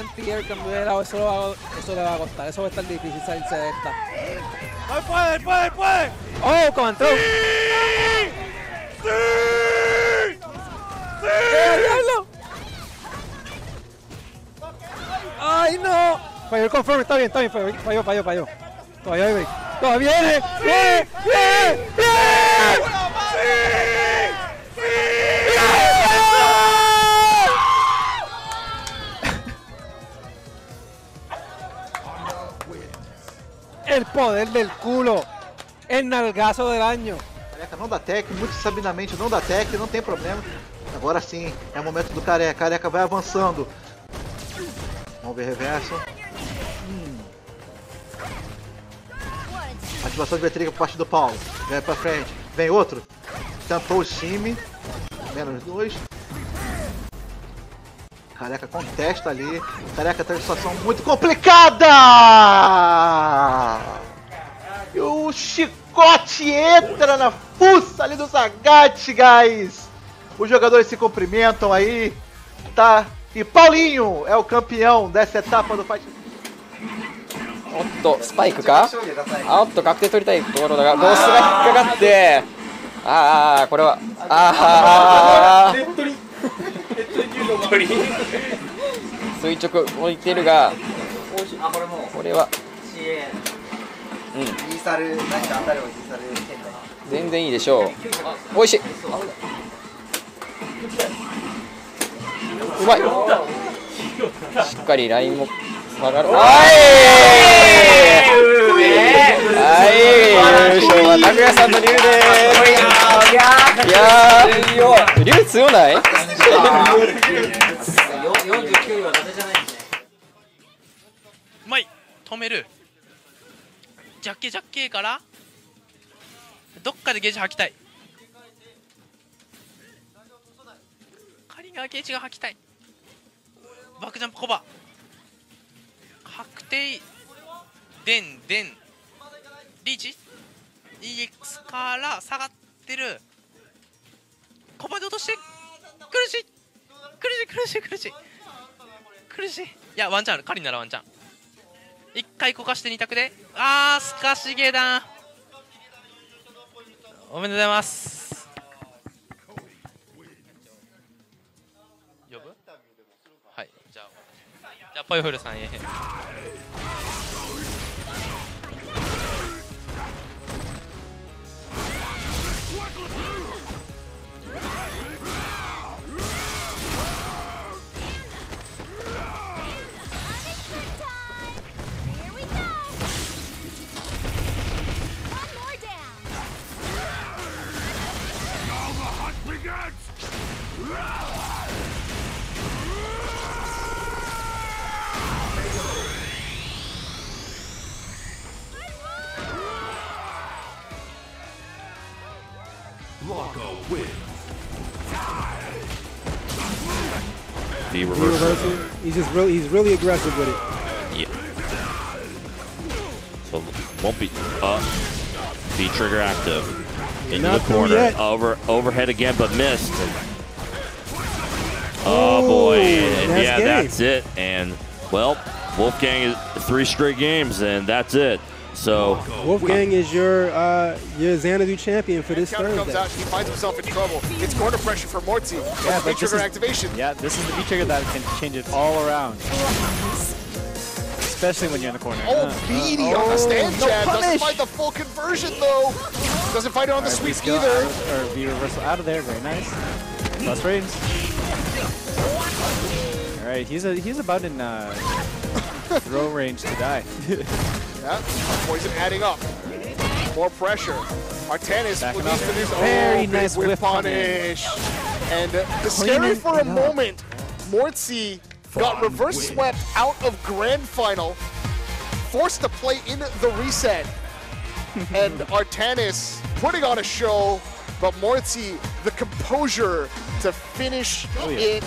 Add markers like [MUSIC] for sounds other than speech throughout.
anti-air cambio de lado, eso, lo va a- eso le va a costar. Eso va a estar difícil salirse de esta. ¡Él puede, puede, él puede! ¡Oh, comandó! ¡Sí! ¡Eh, diablo! ¡Ay, no! Falló el confirm, está bien, está bien, falló, falló, falló. falló. Todavía viene. ¡Todavía viene! ¡Viene! ¡Viene! ¡Viene! El poder del culo. El nalgazo del año. Careca não dá tech, muito sabidamente não dá tech, não tem problema. Agora sim, é o momento do Careca. Careca vai avançando. Vamos ver reverso. Hum. Ativação de Betriga por parte do Paulo. Vem pra frente. Vem outro. Tampou o time. Menos dois. Careca contesta ali. Careca tá em situação muito complicada! E o chicote entra na fuça ali do Zagat, guys! Os jogadores se cumprimentam aí, tá? E Paulinho é o campeão dessa etapa do Fight. おっと、スパイクかあおっと、確定取りたいところだが、ボスが引っかかって、ああ、これは、ああ、 垂直置いてるが、これは、うん、リーサル、何か当たればリーサル全然いいでしょう。おいしい。うまい。しっかりラインも下がる。はい。はい。優勝は拓也さんの竜です。いやー、竜強ない？49は伊達じゃないでうまい。止める。ジャッケジャッケからどっかでゲージ吐きたい。仮がゲージが吐きたい。バックジャンプコバ。確定。デンデンリーチ EX から下がってる。コバで落として。苦しい。苦しい苦しい苦しい。苦しい。いやワンチャンある。仮ならワンチャン。一回こかして二択で。あーすかしげだ。おめでとうございます。呼ぶ？はい。じゃあじゃあポイフルさんへ。The He reversal. reversing. He's just really, he's really aggressive with it. Yeah. So won't be uh the trigger active. Into Not the corner. yet. Over overhead again but missed. oh boy. And that's yeah, game. that's it. And well, Wolfgang is three straight games and that's it. So Wolfgang is your uh, your Xanadu champion for this Counter comes out, he finds himself in trouble. It's corner pressure for Mortsy. Yeah, Yeah, but trigger is- activation. Yeah, this is the V trigger that can change it all around. Especially when you're in the corner. Oh, Uh, beady uh, on the stand no jab. Doesn't punish! find the full conversion though. Doesn't find it on the Alright, sweep either. of- Or V reversal out of there, very nice. Plus frames. Alright, he's a he's about in uh, [LAUGHS] throw range to die. [LAUGHS] Yeah, poison adding up. More pressure. Artanis Backing will to do Very oh, nice whiff punish. And uh, scary for a moment, Mortsy got reverse swept out of grand final, forced to play in the reset, [LAUGHS] and Artanis putting on a show, but Mortsy the composure to finish Oh, yeah. it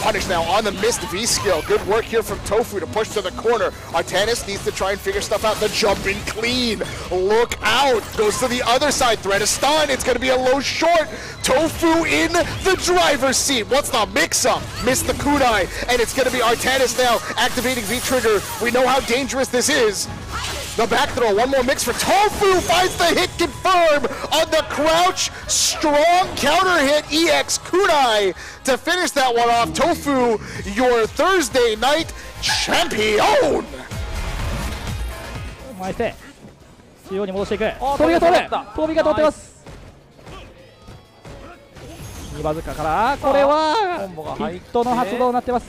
Punish now on the missed V skill. Good work here from Tofu to push to the corner. Artanis needs to try and figure stuff out. The jumping clean. Look out. Goes to the other side. Threat of stun. It's going to be a low short. Tofu in the driver's seat. What's the mix-up? Missed the kunai. And it's going to be Artanis now activating V-Trigger. We know how dangerous this is. The back throw, one more mix for Tofu, finds the hit confirm on the crouch. Strong counter hit, EX Kunai to finish that one off. Tofu, your Thursday night champion. 前手中央に戻していく飛びが取る飛びが取ってます2バズカからこれはヒットの発動になってます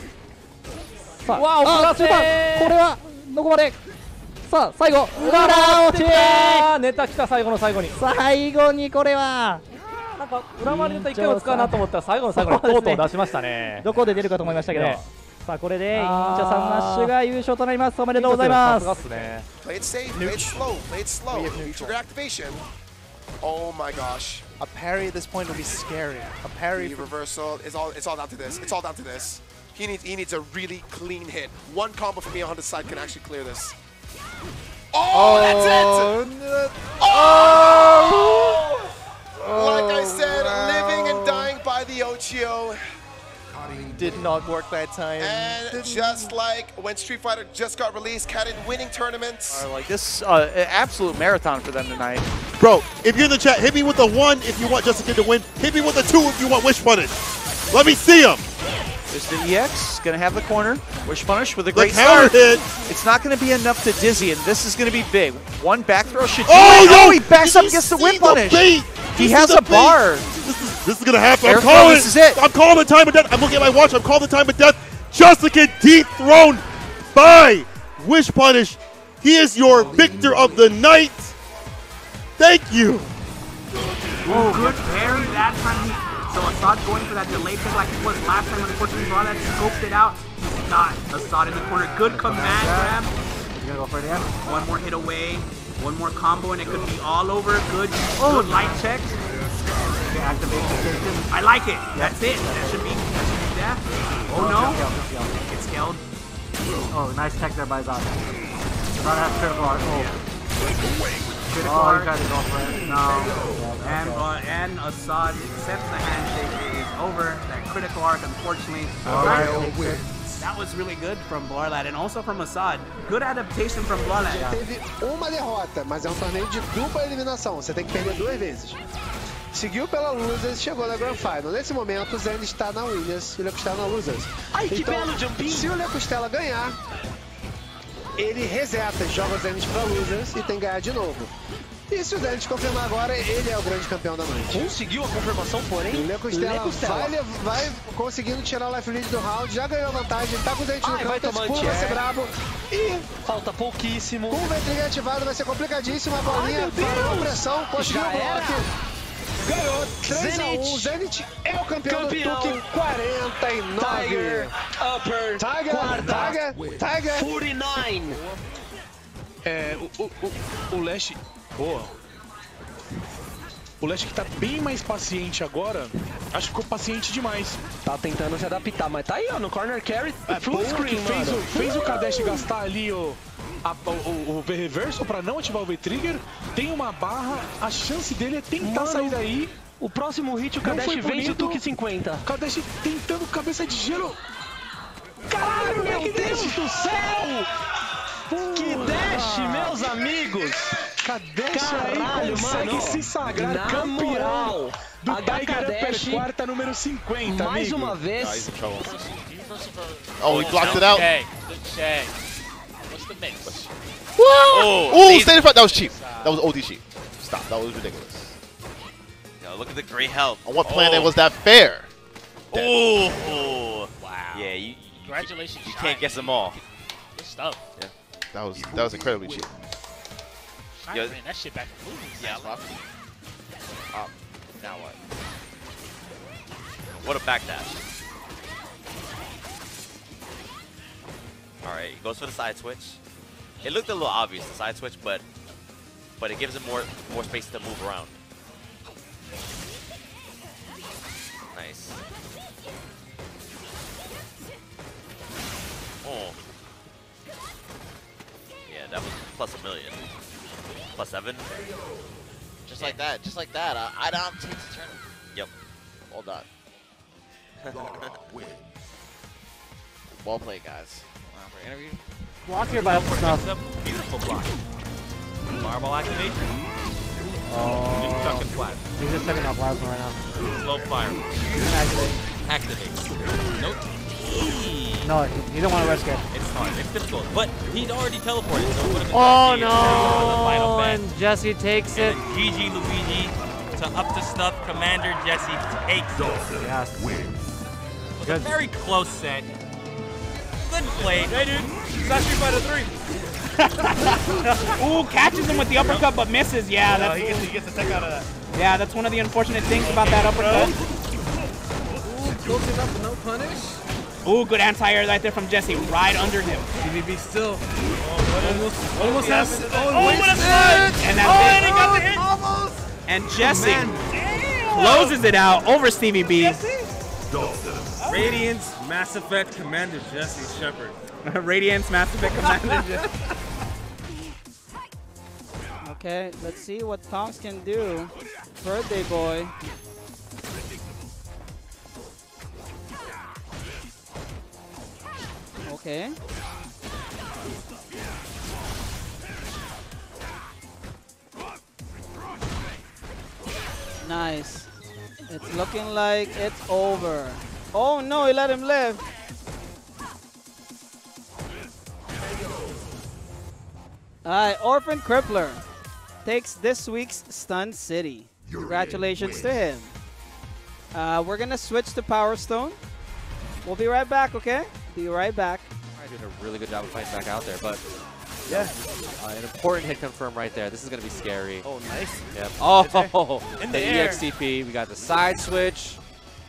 さあわあ中盤これはどこまでさあ最後裏落ちネタ来た最後の最後に最後にこれはなんか裏回りネタ一回は使うなと思ったら最後の最後にとうとう出しましたねどこで出るかと思いましたけど、ねさあこれでインチャさんナッシュが優勝となりますおめでとうございますさすがっすね Play it safe, play it slow, play it slow. Trigger activation. Oh my gosh. A parry at this point will be scary. A parry The reversal is all it's all down to this. It's all down to this. He needs he needs a really clean hit. One combo from me on his side can actually clear this. Oh, that's it! Oh! Like I said, living and dying by the Ochio. did not work that time. And just like when Street Fighter just got released, Kaden winning tournaments. Like this, uh, absolute marathon for them tonight. Bro, if you're in the chat, hit me with a one if you want Justin Kid to win. Hit me with a two if you want Wish Punish. Let me see him. There's the EX, gonna have the corner. Wish punish with a great counter start. hit. It's not gonna be enough to dizzy, and this is gonna be big. One back throw should oh, do Oh, it. no! Oh, he backs Did up you against the see whip the punish. bait? He This has a bait. bar. This is, this is gonna happen. Air I'm throw, calling this is it. I'm calling the time of death. I'm looking at my watch. I'm calling the time of death. Justin Kid dethroned by Wish Punish. He is your victor of the night. Thank you. Oh, good parry that time. He, so Assad going for that delay pick like he was last time. Unfortunately, that, scoped it out. He's got Assad in the corner. Good command grab. You gonna go for it again? One more hit away. One more combo, and it could be all over. Good, oh. good light checks. Okay, activate station. I like it. That's it. That should be. That should be that. Oh, oh no! It's scaled. Oh, nice tech there by Zod. Zod has critical art. Oh. Critical Oh, art. you tried to go for it. No. And uh, and Assad accepts the handshake. It is over. That critical arc, unfortunately. Alright, That- okay. That was really good from Blarlat and also from Assad. Good adaptation from Blarlat. Teve uma derrota, mas é um torneio de dupla eliminação. Você tem que perder duas vezes. Seguiu pela Losers, chegou na Grand Final. Nesse momento, o Zen está na Williams e o Lecustela na Losers. Ai, que então, belo jumpinho! Se o Lecustela ganhar, ele reseta, joga o Zenit pra Losers e tem que ganhar de novo. E se o Zenit confirmar agora, ele é o grande campeão da noite. Conseguiu a confirmação, porém. O Lecustela. Vai, vai conseguindo tirar o life lead do round, já ganhou a vantagem, tá com o Zenit no Ai, vai canto, tomar vai ser brabo. E Falta pouquíssimo. com o Ventrigger ativado vai ser complicadíssimo. A bolinha parou a pressão, conseguiu Já o bloco. era. Ganhou 3 a 1. Zenit. Zenit é o campeão, Campeão. do Tuque 49. Tiger, Upper, Tiger, quarta, É, o, o, o, o Lash. Boa. O Lash que tá bem mais paciente agora, acho que ficou paciente demais. Tá tentando se adaptar, mas tá aí, ó, no corner carry, É, full screen, fez, mano. o, fez o Kadesh gastar ali o, a- o, o, o V-Reverso pra não ativar o V-Trigger. Tem uma barra, a chance dele é tentar Mano, sair daí. O próximo hit, o Kadesh vence o. Tuque 50. Kadesh tentando cabeça de gelo. Caralho, meu Deus do céu! Que dash, meus amigos! Kadesh Caralho, aí consegue mano. se sagrar Na campeão moral, do Tiger Upper Dash, quarta número 50, mais amigo. uma vez. Oh, he blocked it out. Check. Good check. What's the mix? Oh, Oh, stay in front. That was cheap. That was OD cheap. Stop. That was ridiculous. Yo, look at the gray help. On what planet was that fair? Oh, wow. Yeah, you, you, Congratulations, you can't guess them all. Good stuff. Yeah. That was that was incredibly cheap. Shine Yo- ran that shit back in movies. Yeah, I love Um, now what? What a backdash. Alright, he goes for the side switch. It looked a little obvious, the side switch, but but it gives him more more space to move around. Nice. Oh. Yeah, that was plus a million. Plus seven. Just like that, just like that. Uh, I don't take the turn. Yep. Well done. [LAUGHS] well played, guys. Wow, for interview. Block here by stuff. Beautiful block. Marble activation. Oh. Just chucking flat. He's just checking out plasma right now. Slow fire. Activate. Activate. Nope. No, he, he don't want to risk it. It's hard. It's difficult. But he'd already teleported, so it would have been Oh GG. No! bet. And Jesse takes it. And then GG Luigi to up to stuff. Commander Jesse takes it. Yes. It was a very close set. Good play. Hey, dude. It's by the 3. [LAUGHS] Ooh, catches him with the uppercut but misses. Yeah, No, that's he gets, he gets a tech out of that. yeah, that's one of the unfortunate things about that uppercut. Ooh, Close enough with no punish. Ooh, good anti-air right there from Jesse, right under him. CVB still. Oh, almost, almost has. Oh, Oh, what a slide! And that's oh, it. and he got the hit. Almost. And Jesse oh, man. closes it out over Stevie B. Radiance, Mass Effect, Commander Jesse Shepard. [LAUGHS] Radiance, Mass Effect Commander [LAUGHS] Jesse. Okay, let's see what Tonks can do. Birthday boy. Okay. Nice. It's looking like it's over. Oh no, he let him live. Alright, Orphan Crippler takes this week's Stun City. Congratulations to him. Uh, we're gonna switch to Power Stone. We'll be right back, okay? Be right back. Did a really good job of fighting back out there, but Yeah. uh, an important hit confirmed right there. This is going to be scary. Oh, nice. Yep. Oh, In the, the air. EXCP. We got the side switch.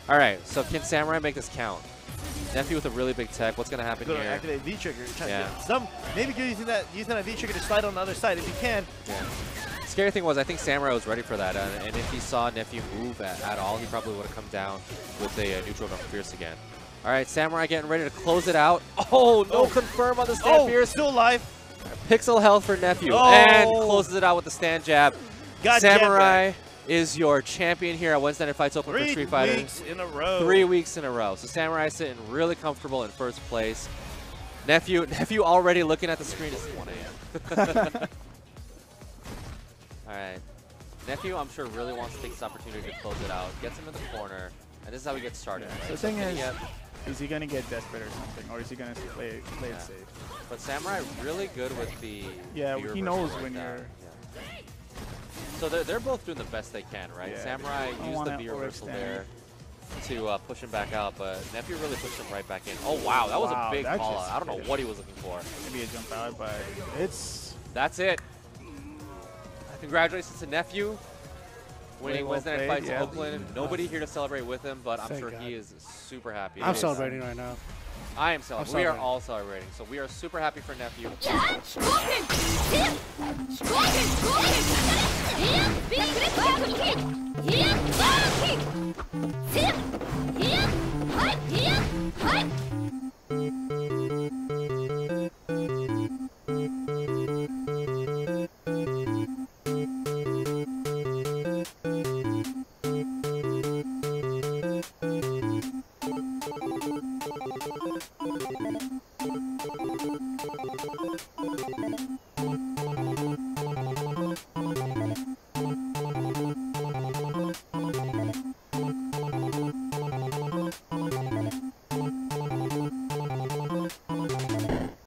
All right, so can Samurai make this count? Nephew with a really big tech. What's going to happen Go here? activate V trigger. Yeah. to some. Maybe using that using that V trigger to slide on the other side if you can. Yeah. Scary thing was, I think Samurai was ready for that, uh, and if he saw Nephew move at, at all, he probably would have come down with a neutral Gun Fierce again. All right, Samurai getting ready to close it out. Oh, no oh. confirm on the oh. stand Oh, Fierce. still alive. Pixel health for Nephew, Oh. and closes it out with the stand jab. Got jab Samurai is your champion here at Wednesday Night Fights Open Three for Street Fighter. weeks in a row. Three weeks in a row. So Samurai sitting really comfortable in first place. Nephew, [LAUGHS] nephew already looking at the screen. It's 1 a.m. [LAUGHS] All right. Nephew, I'm sure, really wants to take this opportunity to close it out. Gets him in the corner, and this is how we get started. right? The thing So is, yep. Is he gonna get desperate or something, or is he gonna play play Yeah. it safe? But Samurai really good with the Yeah, he knows like when that. you're- Yeah. So they're, they're both doing the best they can, right? Yeah, Samurai used the wanna reversal there to uh, push him back out, but Nephew really pushed him right back in. Oh wow, that was Wow, a big call out. I don't know what he was looking for. Maybe a jump out, but it's That's it. Congratulations to Nephew. Winning well Wednesday Night played, Fights yeah. Oakland. Nobody here to celebrate with him, but I'm Thank sure God. he is super happy. I'm It is- celebrating right now. I am celebrating. We are all celebrating. So we are super happy for Nephew. Scorpion! Scorpion!